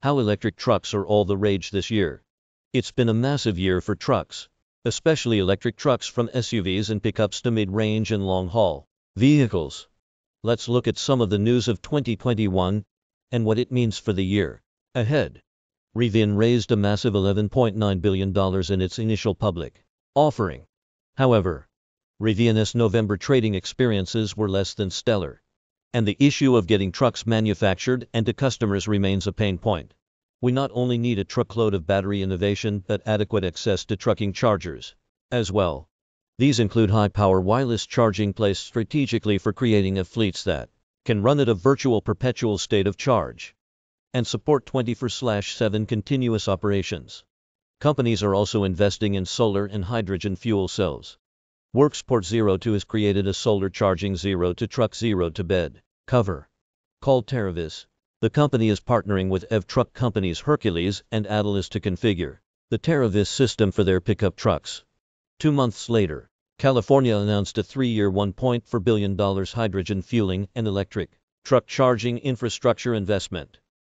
How electric trucks are all the rage this year. It's been a massive year for trucks, especially electric trucks from SUVs and pickups to mid range and long haul vehicles. Let's look at some of the news of 2021 and what it means for the year ahead. Rivian raised a massive $11.9 billion in its initial public offering. However, Rivian's November trading experiences were less than stellar. And the issue of getting trucks manufactured and to customers remains a pain point. We not only need a truckload of battery innovation but adequate access to trucking chargers as well. These include high power wireless charging placed strategically for creating a fleets that can run at a virtual perpetual state of charge and support 24/7 continuous operations. Companies are also investing in solar and hydrogen fuel cells. Worksport Zero 2 has created a solar charging zero to truck zero to bed cover called TerraVis. The company is partnering with EV truck companies Hercules and Atlis to configure the TerraVis system for their pickup trucks. Two months later, California announced a three-year $1.4 billion hydrogen fueling and electric truck charging infrastructure investment.